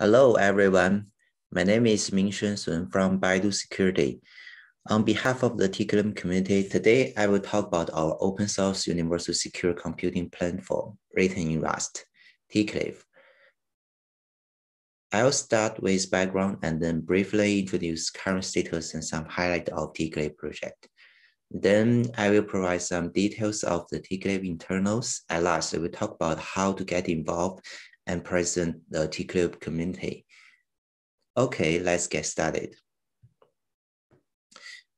Hello, everyone. My name is Mingshen Sun from Baidu Security. On behalf of the Teaclave community, today I will talk about our open source universal secure computing platform written in Rust, Teaclave. I'll start with background and then briefly introduce current status and some highlight of Teaclave project. Then I will provide some details of the Teaclave internals. At last, I will talk about how to get involved and present the Teaclave community. Okay, let's get started.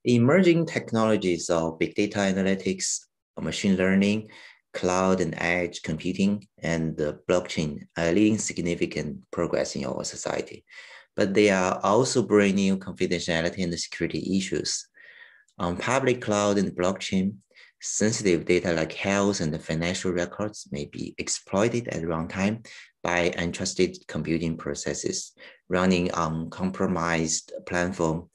Emerging technologies of big data analytics, machine learning, cloud and edge computing, and blockchain are leading significant progress in our society. But they are also bringing new confidentiality and security issues. On public cloud and blockchain, sensitive data like health and financial records may be exploited at runtime by untrusted computing processes running on compromised platform.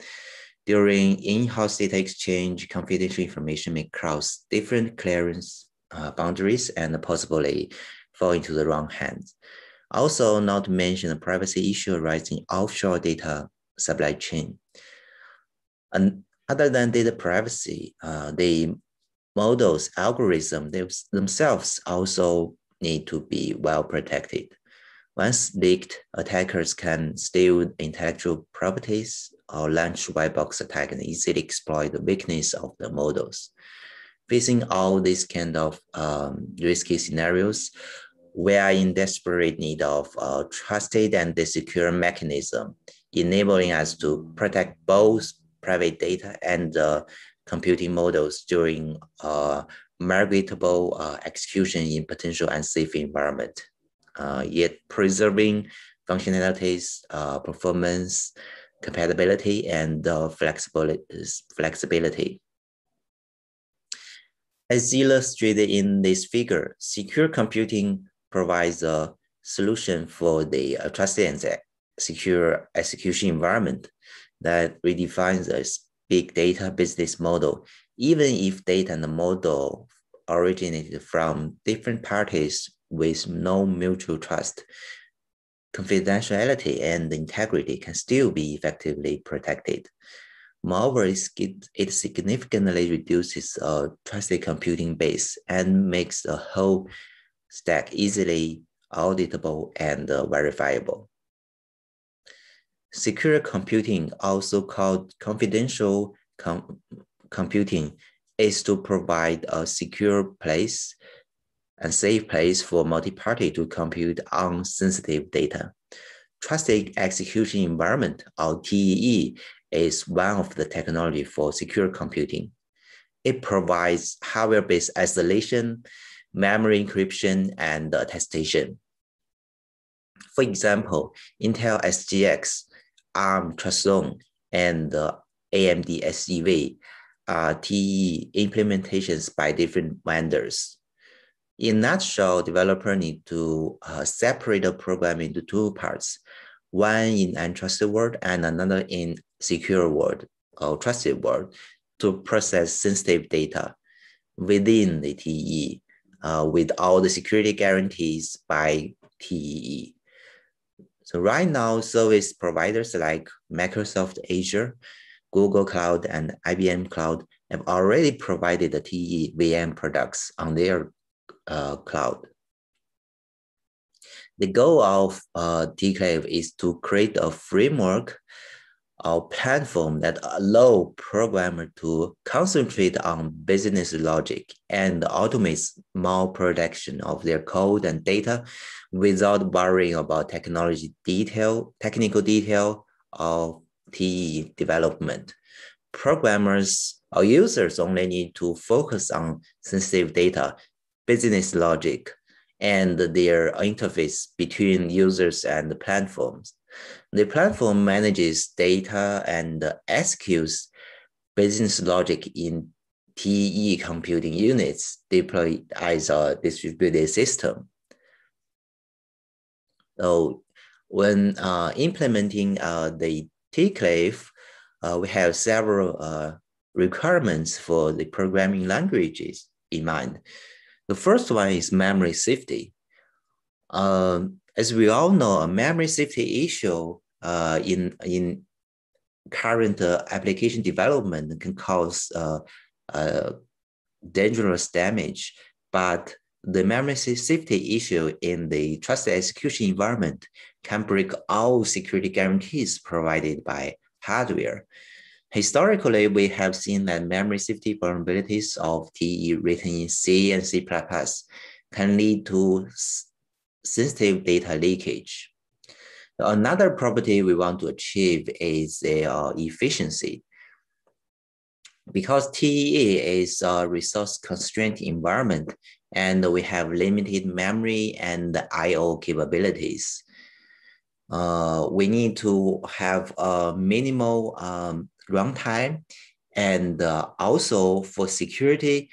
During in-house data exchange, confidential information may cross different clearance uh, boundaries and possibly fall into the wrong hands. Also, not to mention the privacy issue arising offshore data supply chain. And other than data privacy, uh, the models, algorithms themselves also need to be well protected. Once leaked, attackers can steal intellectual properties or launch white box attack and easily exploit the weakness of the models. Facing all these kind of um, risky scenarios, we are in desperate need of a trusted and secure mechanism, enabling us to protect both private data and uh, computing models during uh, migrable uh, execution in potential unsafe environment yet preserving functionalities, uh, performance, compatibility, and uh, flexibility. flexibility. As illustrated in this figure, secure computing provides a solution for the uh, trusted and secure execution environment that redefines a big data business model, even if data and the model originated from different parties with no mutual trust, confidentiality and integrity can still be effectively protected. Moreover, it significantly reduces a trusted computing base and makes the whole stack easily auditable and uh, verifiable. Secure computing, also called confidential com computing, is to provide a secure place and safe place for multi-party to compute on sensitive data. Trusted Execution Environment, or TEE, is one of the technology for secure computing. It provides hardware-based isolation, memory encryption, and attestation. For example, Intel SGX, ARM Trustzone, and AMD SEV are TEE implementations by different vendors. In nutshell, developer need to uh, separate the program into two parts, one in untrusted world and another in secure world or trusted world to process sensitive data within the TEE uh, with all the security guarantees by TEE. So right now, service providers like Microsoft Azure, Google Cloud, and IBM Cloud have already provided the TE VM products on their uh, cloud. The goal of uh, is to create a framework or platform that allow programmers to concentrate on business logic and automate more production of their code and data without worrying about technology detail, technical detail or TE development. Programmers or users only need to focus on sensitive data business logic and their interface between users and the platforms. The platform manages data and executes business logic in TE computing units deployed as a distributed system. So when uh, implementing uh, the Teaclave, uh, we have several uh, requirements for the programming languages in mind. The first one is memory safety. Um, As we all know, a memory safety issue uh, in, in current uh, application development can cause uh, uh, dangerous damage, but the memory safety issue in the trusted execution environment can break all security guarantees provided by hardware. Historically, we have seen that memory safety vulnerabilities of TE written in C and C++ can lead to sensitive data leakage. Another property we want to achieve is uh, efficiency. Because TE is a resource constrained environment and we have limited memory and IO capabilities, uh, we need to have a minimal um, runtime. And uh, also for security,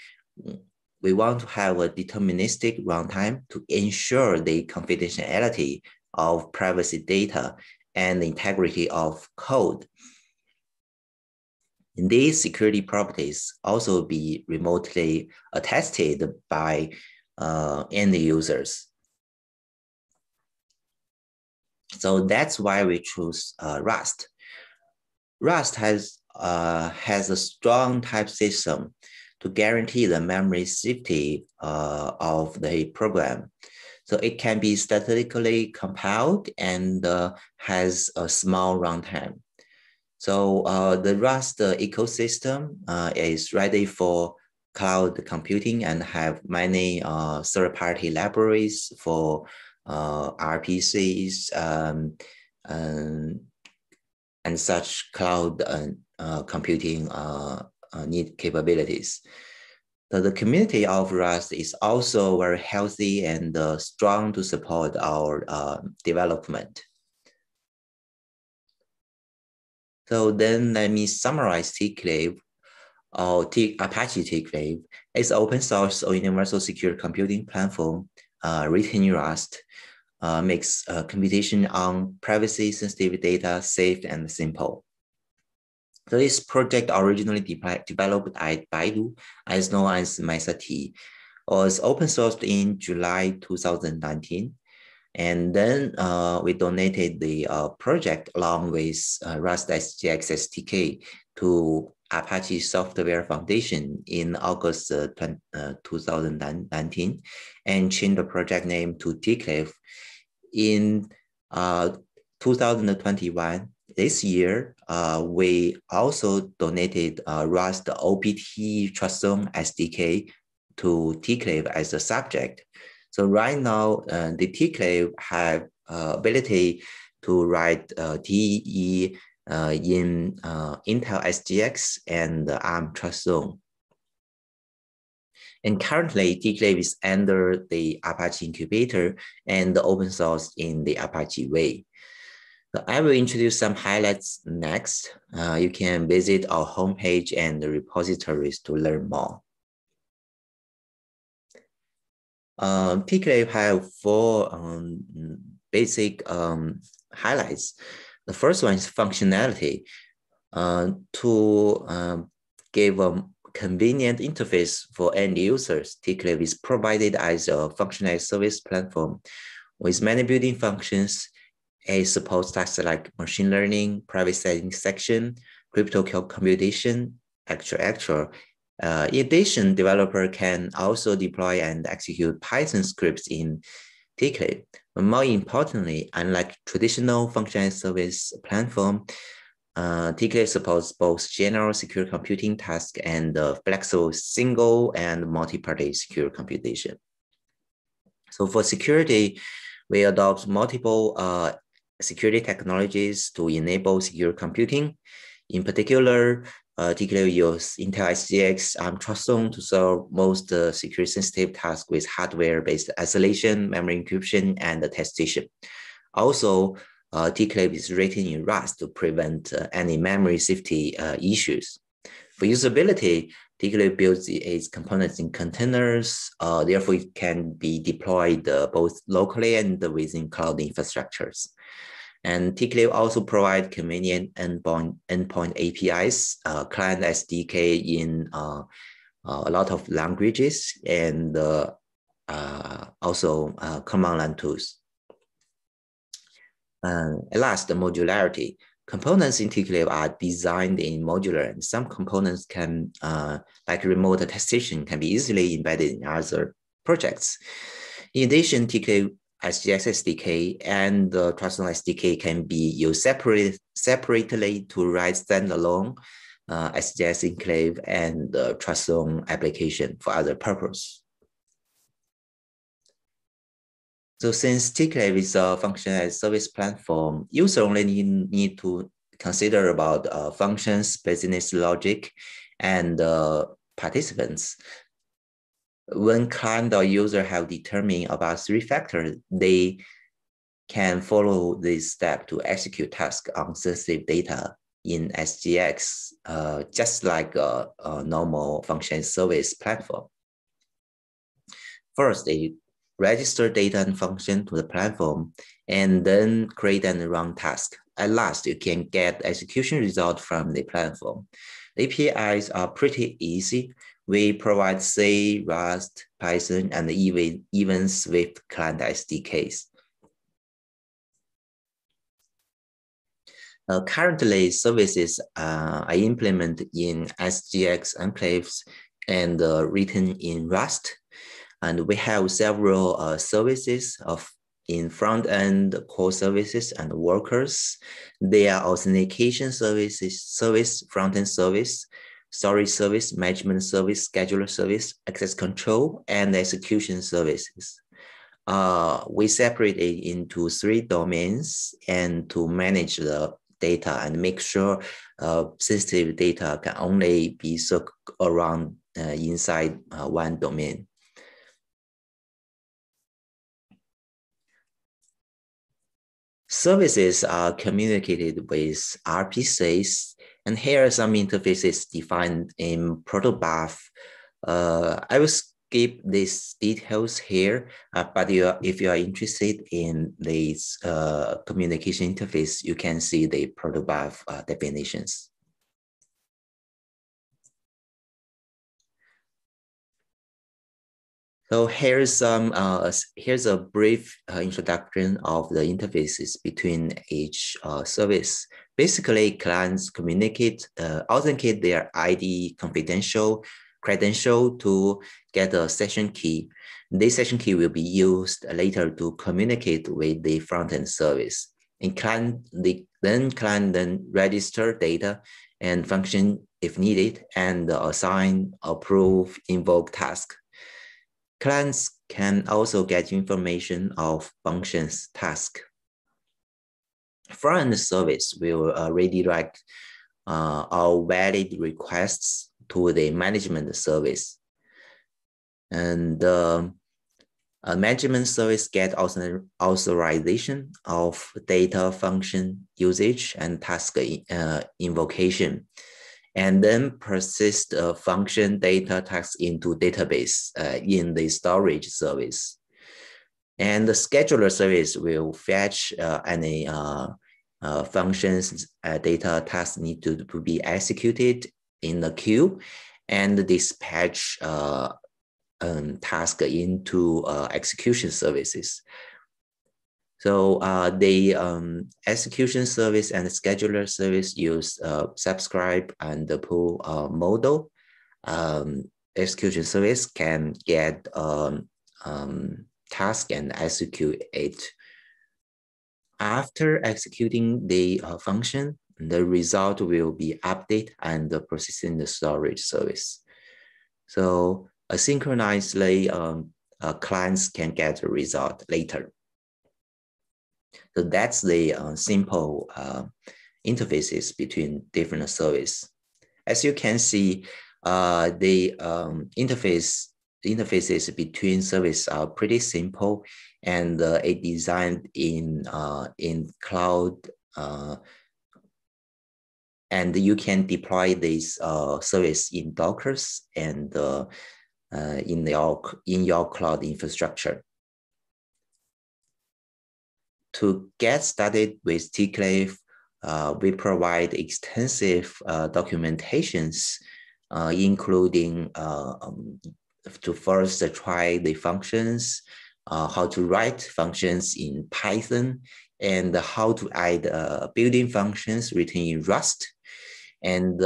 we want to have a deterministic runtime to ensure the confidentiality of privacy data and the integrity of code. And these security properties also be remotely attested by uh, end users. So that's why we choose uh, Rust. Rust has, uh, has a strong type system to guarantee the memory safety uh, of the program. So it can be statically compiled and uh, has a small runtime. So uh, the Rust ecosystem uh, is ready for cloud computing and have many uh, third-party libraries for uh, RPCs um, and, and such cloud uh, computing need capabilities. The, the community of Rust is also very healthy and uh, strong to support our uh, development. So then let me summarize Teaclave or T Apache Teaclave. It's open source or universal secure computing platform uh, written in Rust, uh, makes uh, computation on privacy sensitive data safe and simple. So this project originally de developed at Baidu, as known as MesaTEE, was open sourced in July 2019. And then uh, we donated the uh, project along with uh, Rust SGX SDK to Apache Software Foundation in August uh, 20, uh, 2019 and changed the project name to Teaclave. In uh, 2021, this year, uh, we also donated uh, Rust OP-TEE Trustzone SDK to Teaclave as a subject. So right now, uh, the Teaclave have uh, ability to write uh, TE uh, in Intel SGX and ARM Trustzone. And currently, Teaclave is under the Apache Incubator and the open source in the Apache way. I will introduce some highlights next. Uh, you can visit our homepage and the repositories to learn more. Um, Teaclave have four um, basic um, highlights. The first one is functionality. Uh, to um, give a convenient interface for end users, Teaclave is provided as a functional service platform with many built-in functions it supports tasks like machine learning, private set intersection, crypto computation, actual actual. Uh, in addition, developer can also deploy and execute Python scripts in. But more importantly, unlike traditional functional service platform, uh, Teaclave supports both general secure computing tasks and uh, flexible single and multi-party secure computation. So for security, we adopt multiple uh, security technologies to enable secure computing. In particular, uh, Teaclave use Intel SGX um, Trustzone to solve most uh, security sensitive tasks with hardware-based isolation, memory encryption, and attestation. Also, uh, is written in Rust to prevent uh, any memory safety uh, issues. For usability, Teaclave builds its components in containers, uh, therefore it can be deployed uh, both locally and within cloud infrastructures. And Teaclave also provides convenient endpoint, endpoint APIs, uh, client SDK in a lot of languages and also command line tools. Uh, last, the modularity. Components in Teaclave are designed in modular, and some components can, uh, like remote attestation, can be easily embedded in other projects. In addition, Teaclave SGX SDK and the TrustZone SDK can be used separate, separately to write standalone uh, SGX enclave and the TrustZone application for other purpose. So since Teaclave is a function as service platform, user only need, need to consider about uh, functions, business logic, and uh, participants when client or user have determined about three factors, they can follow this step to execute task on sensitive data in SGX, uh, just like a, a, normal function service platform. First, they register data and function to the platform, and then create and run task. At last, you can get execution result from the platform. APIs are pretty easy we provide C, Rust, Python, and even, even Swift client SDKs. Uh, currently, services uh, are implemented in SGX enclaves and uh, written in Rust. And we have several uh, services of in front-end core services and workers. They are authentication services, service, front-end service, storage service, management service, scheduler service, access control, and execution services. Uh, we separate it into three domains and to manage the data and make sure uh, sensitive data can only be circled around uh, inside uh, one domain. Services are communicated with RPCs and here are some interfaces defined in protobuf. Uh, I will skip these details here, uh, but you are, if you are interested in this uh, communication interface, you can see the protobuf uh, definitions. So here's some uh, here's a brief uh, introduction of the interfaces between each uh, service. Basically, clients communicate, uh, authenticate their ID confidential credential to get a session key. This session key will be used later to communicate with the front-end service. In client, the then client then register data and function if needed and assign, approve, invoke task. Clients can also get information of functions task front service will uh, redirect uh, all valid requests to the management service. And uh, a management service get author authorization of data function usage and task uh, invocation, and then persist a function data task into database uh, in the storage service. And the scheduler service will fetch uh, any uh, uh, functions uh, data tasks need to, to be executed in the queue and dispatch uh, um, task into execution services. So uh, the um, execution service and scheduler service use uh, subscribe and the pull uh, model. Um, execution service can get um, um, task and execute it. After executing the uh, function, the result will be update and processed in the storage service. So asynchronously, um, uh, clients can get the result later. So that's the uh, simple uh, interfaces between different service. As you can see, uh, the um, interface interfaces between services are pretty simple and uh, it designed in uh, in cloud uh, and you can deploy this uh, service in Dockers and uh, uh, in your in your cloud infrastructure. To get started with Teaclave, uh, we provide extensive uh, documentations, uh, including uh, um, to first try the functions, uh, how to write functions in Python, and how to add uh, built-in functions written in Rust. And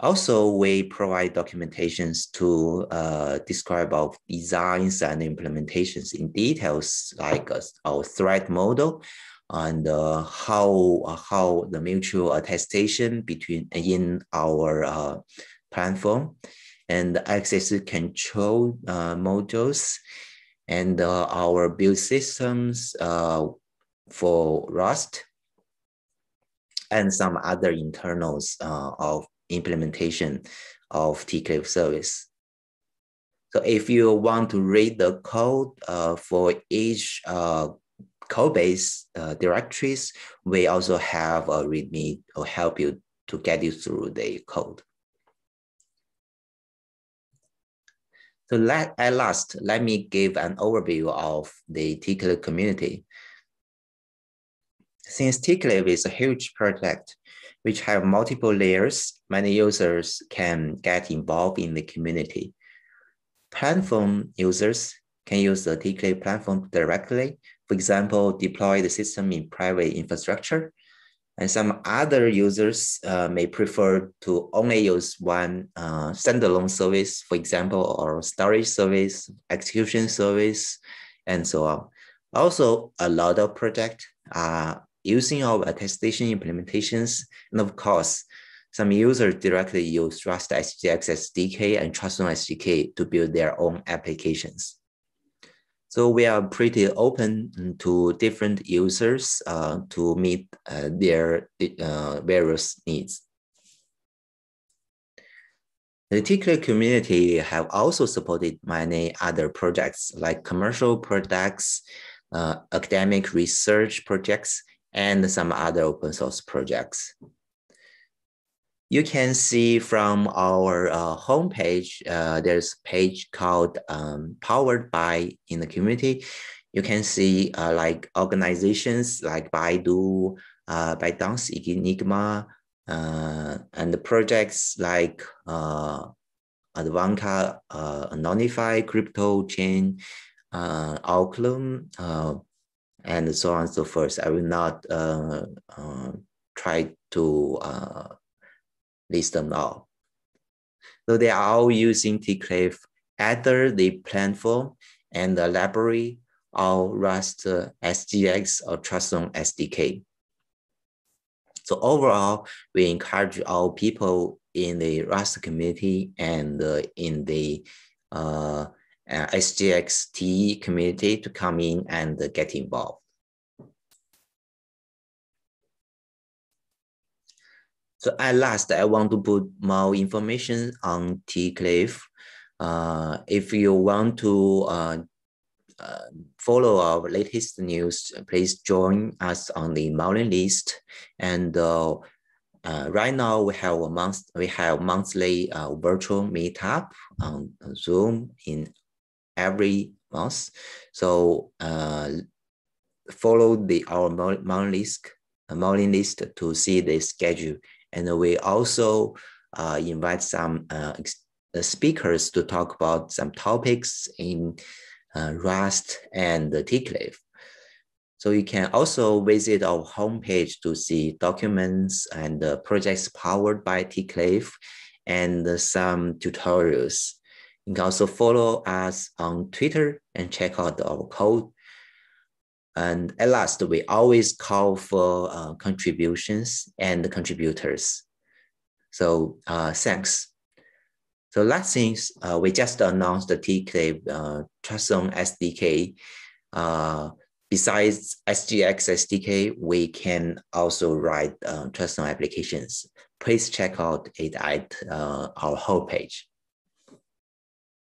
also, we provide documentations to uh, describe our designs and implementations in details, like uh, our threat model and uh, how uh, how the mutual attestation between in our uh, platform. And access control uh, modules and our build systems for Rust and some other internals of implementation of Teaclave service. So if you want to read the code uh, for each uh, code base uh, directories, we also have a README to help you to get you through the code. So let, at last, let me give an overview of the Teaclave community. Since Teaclave is a huge project, which have multiple layers, many users can get involved in the community. Platform users can use the Teaclave platform directly, for example, deploy the system in private infrastructure. And some other users uh, may prefer to only use one uh, standalone service, for example, or storage service, execution service, and so on. Also, a lot of projects are using our attestation implementations. And of course, some users directly use Rust SGX SDK and TrustZone SDK to build their own applications. So we are pretty open to different users uh, to meet uh, their uh, various needs. The Teaclave community have also supported many other projects like commercial projects, uh, academic research projects, and some other open source projects. You can see from our uh, homepage, uh, there's a page called um, Powered by in the community. You can see uh, like organizations like Baidu, uh, ByteDance, Enigma, uh, and the projects like uh, Advanca, uh, Anonify, Crypto Chain, uh, uh, and so on and so forth. I will not uh, uh, try to uh, list them all. So they are all using Teaclave, either the platform and the library or Rust SGX or TrustZone SDK. So overall, we encourage all people in the Rust community and uh, in the uh, uh, SGXT community to come in and get involved. So at last, I want to put more information on Teaclave. Uh, if you want to uh, uh, follow our latest news, please join us on the mailing list. And uh, uh, right now we have a month, we have monthly uh, virtual meetup on Zoom in every month. So uh, follow the our mailing list, uh, mailing list to see the schedule. And we also uh, invite some uh, uh, speakers to talk about some topics in uh, Rust and the Teaclave. So you can also visit our homepage to see documents and projects powered by Teaclave and some tutorials. You can also follow us on Twitter and check out our code. And at last, we always call for uh, contributions and contributors. So uh, thanks. So last things, uh, we just announced the Teaclave uh, TrustZone SDK. Uh, besides SGX SDK, we can also write uh, TrustZone applications. Please check out it at uh, our homepage.